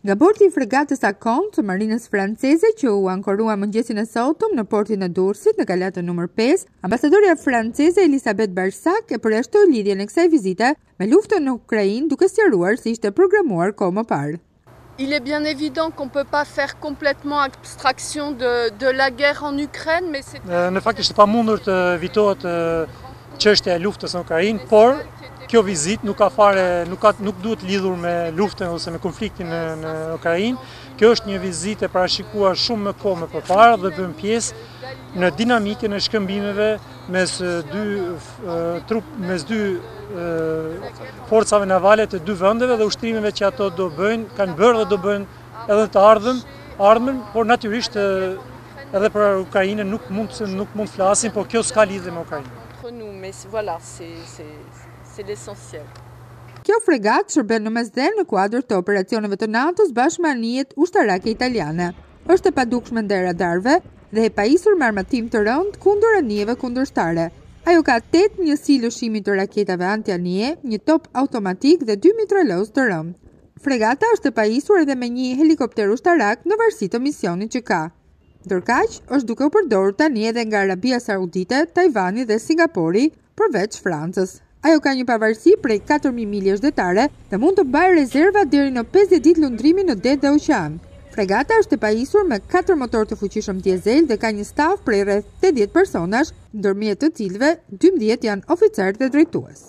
Nga bordi i fregatës Akonit të marinës franceze që u ankorua mëngjesin e sotëm në portin e Durrësit në kalatën numër 5, ambasadorja franceze Elisabeth Barsak e përjashtoi lidhjen e kësaj vizite me luftën në Ukrainë duke sqaruar se ishte programuar kohë më parë. Il est bien évident qu'on peut pas faire complètement abstraction de de la guerre en Ukraine, mais c'est Në fakt është e pamundur të evitohet çështja e luftës në Ukrainë, por kjo vizitë nuk ka fare, nuk ka nuk duhet lidhur me luftën ose me konfliktin në në Ukrainë. Kjo është një vizitë e parashikuar shumë më kohë më përpara dhe bën pjesë në dinamikën e shkëmbimeve mes dy trup mes dy forcave navale të dy vendeve dhe ushtrimeve që ato do bëjnë, kanë bërë dhe do bëjnë edhe të ardhm, ardhmen, por natyrisht edhe për Ukrainën nuk mund të nuk mund të flasin, por kjo s'ka lidhje me Ukrainën. Kjo fregatë shërben në Mesdhe në kuadër të operacioneve të NATO-s bashkë me anijet ushtarake italiane. është e padukshme ndaj radarëve dhe e pajisur me armatim të rëndë kundër anijeve kundërshtare. Ajo ka tetë njësi lëshimi të raketave antianije, një top automatik dhe dy mitralozë të rëndë. Fregata është e pajisur edhe me një helikopter ushtarak në varësi të misionit që ka. Ndërkaq, është duke u përdorur tani edhe nga Arabia Saudite, Tajvani dhe Singapori, Përveç Francës, ajo ka një pavarësi prej katër mijë miljesh detare dhe mund të mbajë rezerva deri në pesëdhjetë ditë lundrimi në det dhe oqean. Fregata është e pajisur me katër motorë të fuqishëm diesel dhe ka një staf prej rreth tetëdhjetë personash, ndërmjet të cilëve dymbëdhjetë janë oficerë dhe drejtues.